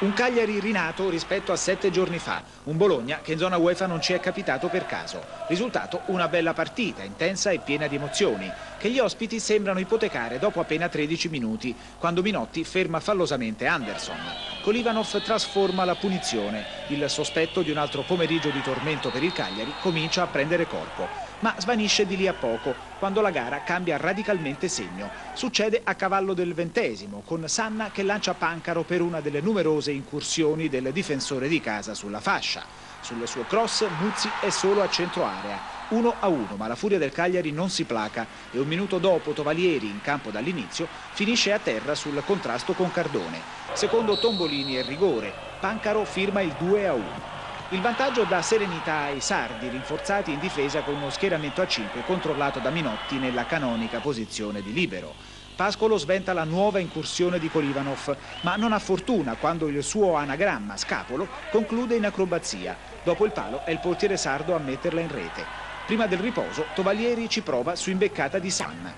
Un Cagliari rinato rispetto a sette giorni fa, un Bologna che in zona UEFA non ci è capitato per caso. Risultato una bella partita, intensa e piena di emozioni, che gli ospiti sembrano ipotecare dopo appena 13 minuti, quando Minotti ferma fallosamente Anderson. Kolivanov trasforma la punizione, il sospetto di un altro pomeriggio di tormento per il Cagliari comincia a prendere corpo ma svanisce di lì a poco, quando la gara cambia radicalmente segno. Succede a cavallo del ventesimo, con Sanna che lancia Pancaro per una delle numerose incursioni del difensore di casa sulla fascia. Sul suo cross Muzzi è solo a centro area. 1 a 1, ma la furia del Cagliari non si placa e un minuto dopo Tovalieri, in campo dall'inizio, finisce a terra sul contrasto con Cardone. Secondo Tombolini è rigore, Pancaro firma il 2 a 1. Il vantaggio dà serenità ai sardi, rinforzati in difesa con uno schieramento a 5 controllato da Minotti nella canonica posizione di libero. Pascolo sventa la nuova incursione di Kolivanov, ma non ha fortuna quando il suo anagramma, Scapolo, conclude in acrobazia. Dopo il palo è il portiere sardo a metterla in rete. Prima del riposo, Tovalieri ci prova su imbeccata di Sanna.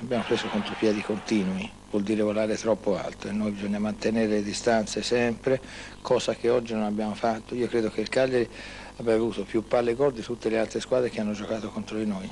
Abbiamo preso contropiedi continui, vuol dire volare troppo alto e noi bisogna mantenere le distanze sempre, cosa che oggi non abbiamo fatto. Io credo che il Cagliari abbia avuto più palle gol di tutte le altre squadre che hanno giocato contro di noi.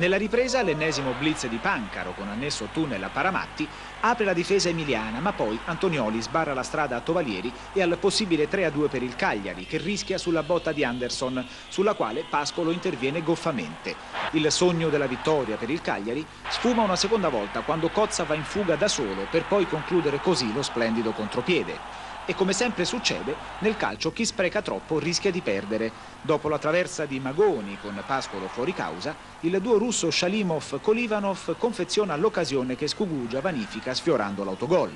Nella ripresa l'ennesimo blitz di Pancaro con annesso tunnel a Paramatti apre la difesa emiliana ma poi Antonioli sbarra la strada a Tovalieri e al possibile 3-2 per il Cagliari che rischia sulla botta di Anderson sulla quale Pascolo interviene goffamente. Il sogno della vittoria per il Cagliari sfuma una seconda volta quando Cozza va in fuga da solo per poi concludere così lo splendido contropiede e come sempre succede, nel calcio chi spreca troppo rischia di perdere. Dopo la traversa di Magoni con Pascolo fuori causa, il duo russo Shalimov-Kolivanov confeziona l'occasione che Scugugia vanifica sfiorando l'autogol.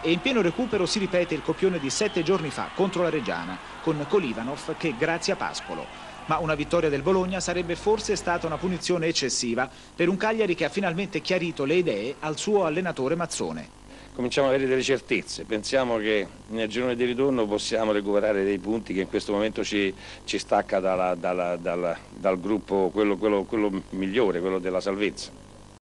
E in pieno recupero si ripete il copione di sette giorni fa contro la Reggiana, con Kolivanov che grazia Pascolo. Ma una vittoria del Bologna sarebbe forse stata una punizione eccessiva per un Cagliari che ha finalmente chiarito le idee al suo allenatore Mazzone cominciamo ad avere delle certezze, pensiamo che nel girone di ritorno possiamo recuperare dei punti che in questo momento ci, ci stacca dalla, dalla, dalla, dal gruppo quello, quello, quello migliore, quello della salvezza.